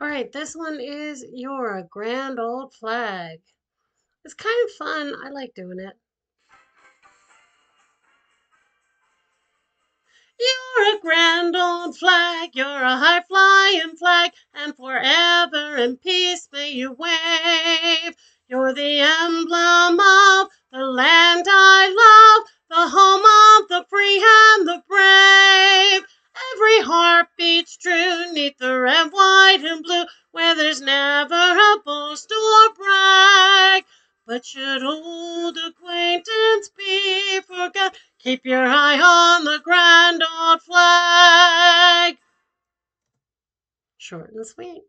All right, this one is You're a Grand Old Flag. It's kind of fun. I like doing it. You're a grand old flag, you're a high flying flag, and forever in peace may you wave. You're the emblem Every heart beats true neath the red, white, and blue, where there's never a boast or brag. But should old acquaintance be forgot, keep your eye on the grand old flag. Short and sweet.